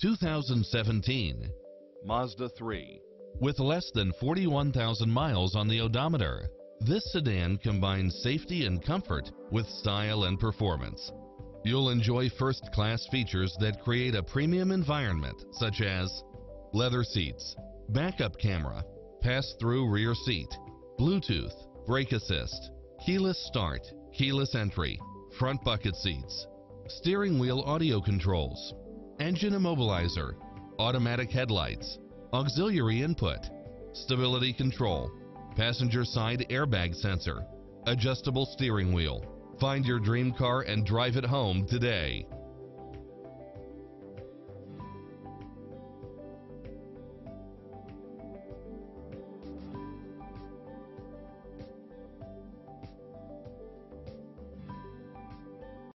2017 Mazda 3. With less than 41,000 miles on the odometer, this sedan combines safety and comfort with style and performance. You'll enjoy first-class features that create a premium environment such as leather seats, backup camera, pass-through rear seat, Bluetooth, brake assist, keyless start, keyless entry, front bucket seats, steering wheel audio controls, engine immobilizer, automatic headlights, auxiliary input, stability control, passenger side airbag sensor, adjustable steering wheel. Find your dream car and drive it home today.